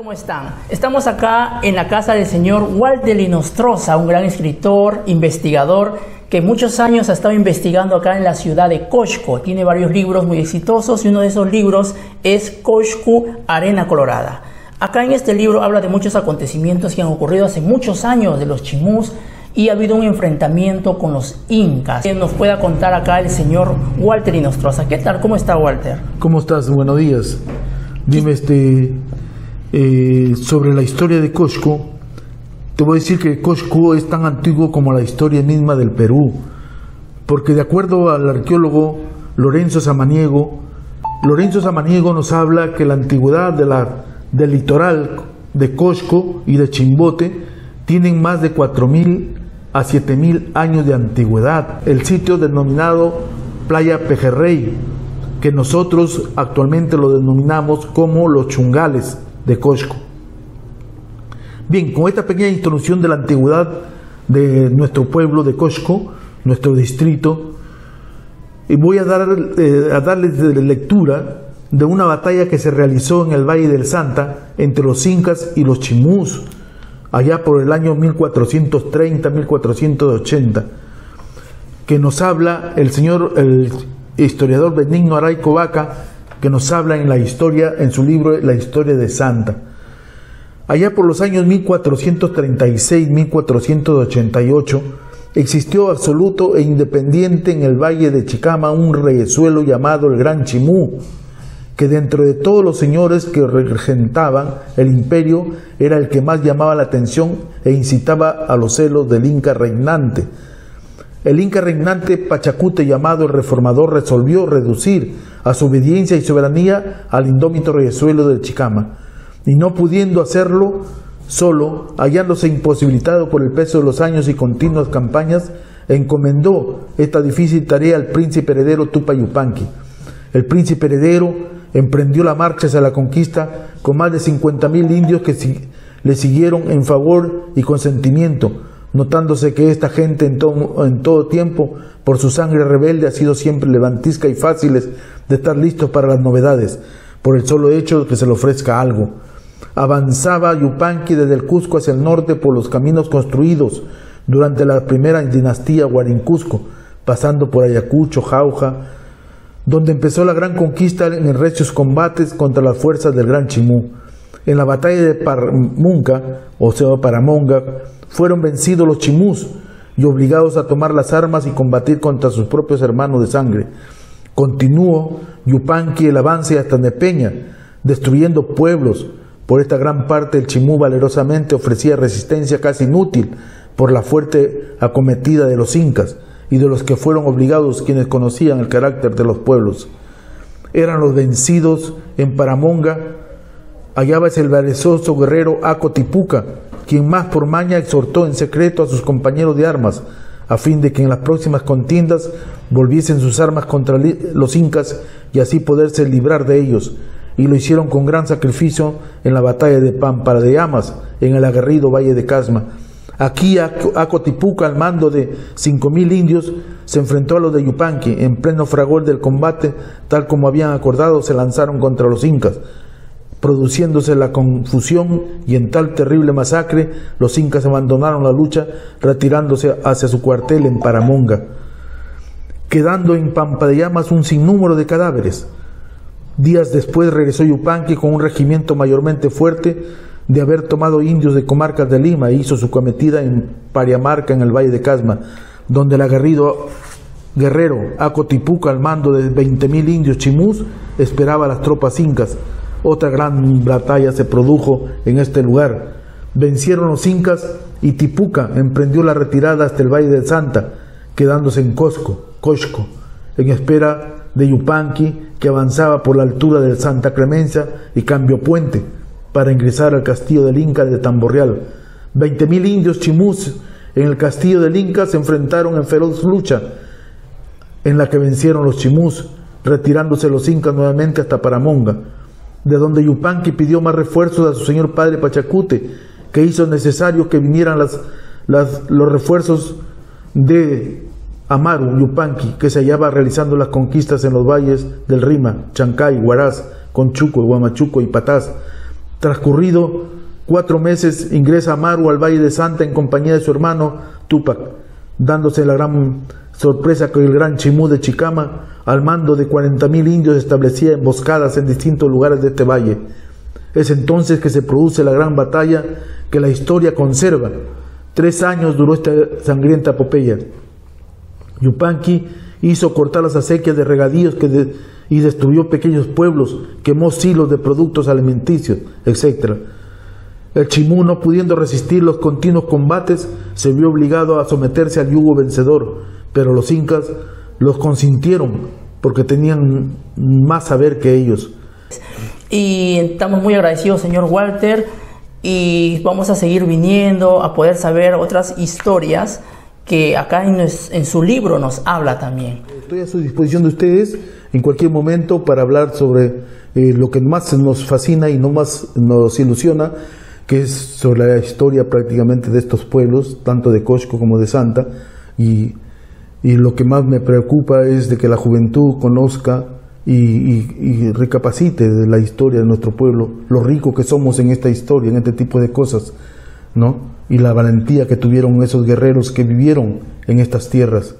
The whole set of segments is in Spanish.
¿Cómo están? Estamos acá en la casa del señor Walter Linostroza, un gran escritor, investigador, que muchos años ha estado investigando acá en la ciudad de Coshco. Tiene varios libros muy exitosos y uno de esos libros es Coshco Arena Colorada. Acá en este libro habla de muchos acontecimientos que han ocurrido hace muchos años de los chimús y ha habido un enfrentamiento con los incas. Que nos pueda contar acá el señor Walter Linostroza. ¿Qué tal? ¿Cómo está Walter? ¿Cómo estás? Buenos días. Dime este eh, sobre la historia de Cosco. Te voy a decir que Cosco es tan antiguo como la historia misma del Perú, porque de acuerdo al arqueólogo Lorenzo Samaniego, Lorenzo Samaniego nos habla que la antigüedad de la, del litoral de Cosco y de Chimbote tienen más de 4.000 a 7.000 años de antigüedad. El sitio denominado Playa Pejerrey, que nosotros actualmente lo denominamos como los chungales de. Bien, con esta pequeña introducción de la antigüedad de nuestro pueblo de Cosco, nuestro distrito, voy a, dar, eh, a darles lectura de una batalla que se realizó en el Valle del Santa entre los incas y los chimús, allá por el año 1430-1480, que nos habla el señor, el historiador Benigno Araico Vaca, que nos habla en la historia, en su libro La historia de Santa. Allá por los años 1436-1488 existió absoluto e independiente en el valle de Chicama un reyesuelo llamado el Gran Chimú, que dentro de todos los señores que regentaban el imperio era el que más llamaba la atención e incitaba a los celos del Inca reinante. El Inca reinante Pachacute llamado el reformador resolvió reducir a su obediencia y soberanía al indómito reyesuelo del Chicama, y no pudiendo hacerlo solo, hallándose imposibilitado por el peso de los años y continuas campañas, encomendó esta difícil tarea al príncipe heredero Tupayupanqui. El príncipe heredero emprendió la marcha hacia la conquista con más de 50.000 indios que le siguieron en favor y consentimiento, notándose que esta gente en todo, tiempo, por su sangre rebelde, ha sido siempre levantisca y fáciles de estar listos para las novedades, por el solo hecho de que se le ofrezca algo. Avanzaba Yupanqui desde el Cusco hacia el norte por los caminos construidos durante la primera dinastía Huarincusco, pasando por Ayacucho, Jauja, donde empezó la gran conquista en recios combates contra las fuerzas del Gran Chimú. En la batalla de Paramunga, o sea, Paramonga, fueron vencidos los chimús y obligados a tomar las armas y combatir contra sus propios hermanos de sangre. Continuó Yupanqui el avance hasta Nepeña, destruyendo pueblos. Por esta gran parte el Chimú valerosamente ofrecía resistencia casi inútil por la fuerte acometida de los incas y de los que fueron obligados quienes conocían el carácter de los pueblos. Eran los vencidos en Paramonga, hallábase el valeroso guerrero Acotipuca, quien más por maña exhortó en secreto a sus compañeros de armas, a fin de que en las próximas contiendas volviesen sus armas contra los incas y así poderse librar de ellos, y lo hicieron con gran sacrificio en la batalla de Pampara de Amas, en el aguerrido valle de Casma. Aquí Acotipuca, al mando de cinco mil indios, se enfrentó a los de Yupanqui. En pleno fragor del combate, tal como habían acordado, se lanzaron contra los incas produciéndose la confusión y en tal terrible masacre los incas abandonaron la lucha retirándose hacia su cuartel en Paramonga, quedando en Pampa de Llamas un sinnúmero de cadáveres. Días después regresó Yupanqui con un regimiento mayormente fuerte de haber tomado indios de comarcas de Lima e hizo su cometida en Pariamarca en el Valle de Casma, donde el aguerrido guerrero Acotipuca al mando de 20.000 indios chimús esperaba a las tropas incas otra gran batalla se produjo en este lugar. Vencieron los incas y Tipuca emprendió la retirada hasta el Valle de Santa, quedándose en Cosco, Cosco, en espera de Yupanqui, que avanzaba por la altura del Santa Clemencia y Cambio Puente para ingresar al castillo del Inca de Tamborreal. Veinte mil indios chimús en el castillo del Inca se enfrentaron en feroz lucha, en la que vencieron los chimús, retirándose los incas nuevamente hasta Paramonga de donde Yupanqui pidió más refuerzos a su señor padre Pachacute, que hizo necesario que vinieran los refuerzos de Amaru Yupanqui, que se hallaba realizando las conquistas en los valles del Rima, Chancay, Huaraz, Conchuco, Guamachuco y Patás, Transcurrido cuatro meses, ingresa Amaru al Valle de Santa en compañía de su hermano Tupac, dándose la gran sorpresa que el gran Chimú de Chicama, al mando de 40.000 indios, establecía emboscadas en distintos lugares de este valle. Es entonces que se produce la gran batalla que la historia conserva. Tres años duró esta sangrienta epopeya. Yupanqui hizo cortar las acequias de regadíos y destruyó pequeños pueblos, quemó silos de productos alimenticios, etc. El Chimú, no pudiendo resistir los continuos combates, se vio obligado a someterse al yugo vencedor, pero los incas los consintieron porque tenían más saber que ellos. Y estamos muy agradecidos, señor Walter, y vamos a seguir viniendo a poder saber otras historias que acá en, su libro nos habla también. Estoy a su disposición de ustedes en cualquier momento para hablar sobre eh, lo que más nos fascina y no más nos ilusiona, que es sobre la historia prácticamente de estos pueblos, tanto de Cosco como de Santa, y, y lo que más me preocupa es de que la juventud conozca y, recapacite de la historia de nuestro pueblo, lo rico que somos en esta historia, en este tipo de cosas, ¿no? Y la valentía que tuvieron esos guerreros que vivieron en estas tierras.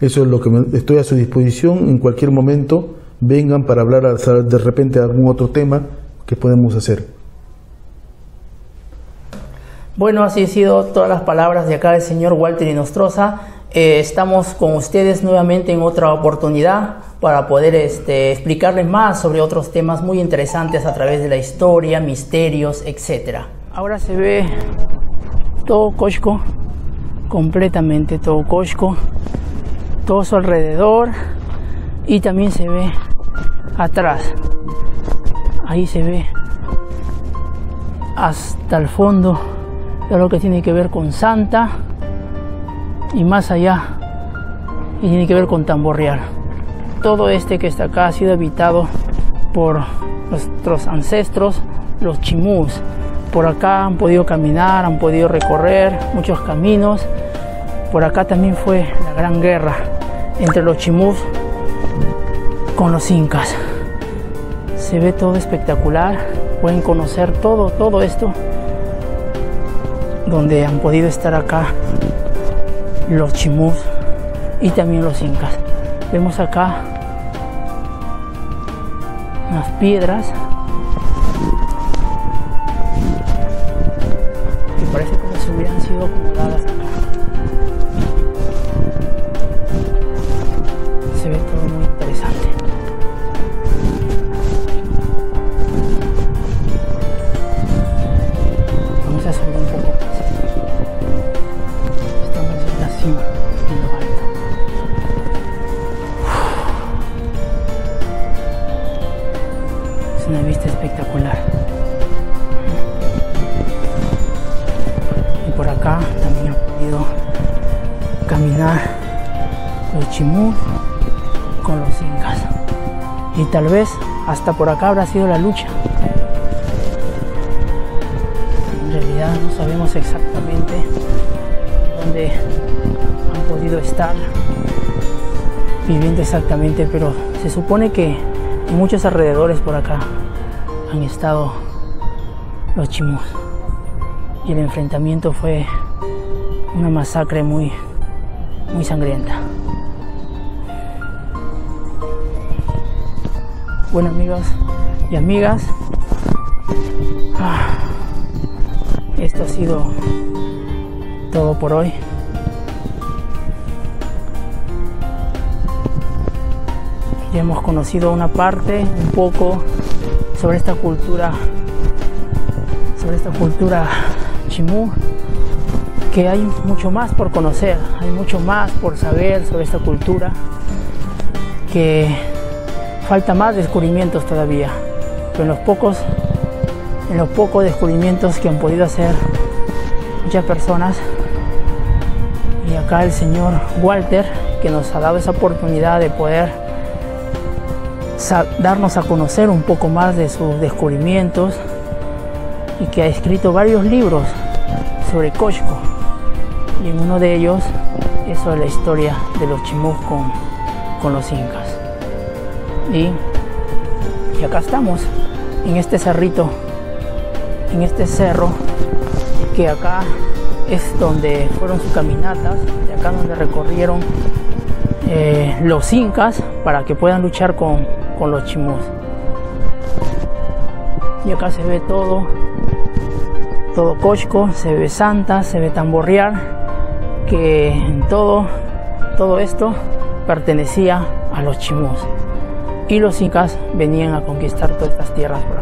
Eso es lo que estoy a su disposición en cualquier momento. Vengan para hablar de repente de algún otro tema que podemos hacer. Bueno, así han sido todas las palabras de acá del señor Walter Inostroza. Eh, estamos con ustedes nuevamente en otra oportunidad para poder este, explicarles más sobre otros temas muy interesantes a través de la historia, misterios, etc. Ahora se ve todo Cosco, completamente todo Cosco, todo su alrededor y también se ve atrás. Ahí se ve hasta el fondo de lo que tiene que ver con Santa y más allá y tiene que ver con Tamborreal. Todo este que está acá ha sido habitado por nuestros ancestros, los chimús. Por acá han podido caminar, han podido recorrer muchos caminos. Por acá también fue la gran guerra entre los chimús con los incas. Se ve todo espectacular. Pueden conocer todo, todo esto donde han podido estar acá los chimús y también los incas. Vemos acá unas piedras que parece como si hubieran sido acumuladas caminar los chimú con los incas. Y tal vez hasta por acá habrá sido la lucha. En realidad no sabemos exactamente dónde podido estar viviendo exactamente, pero se supone que en muchos alrededores por acá han estado los chimús. Y el enfrentamiento fue una masacre muy, muy sangrienta. Bueno amigos y amigas, ah, esto ha sido todo por hoy. Ya hemos conocido una parte, un poco sobre esta cultura, sobre esta cultura chimú, que hay mucho más por conocer, hay mucho más por saber sobre esta cultura, que falta más descubrimientos todavía, pero en los pocos, en los pocos descubrimientos que han podido hacer muchas personas, y acá el señor Walter, que nos ha dado esa oportunidad de poder darnos a conocer un poco más de sus descubrimientos y que ha escrito varios libros sobre Cosco y en uno de ellos es la historia de los chimús con, con los incas y, y acá estamos en este cerrito en este cerro, que acá es donde fueron sus caminatas, de acá donde recorrieron eh, los incas para que puedan luchar con, con los chimús. Y acá se ve todo, todo Cochco, se ve Santa, se ve Tamborrear, que todo, todo esto pertenecía a los chimús. Y los incas venían a conquistar todas estas tierras por.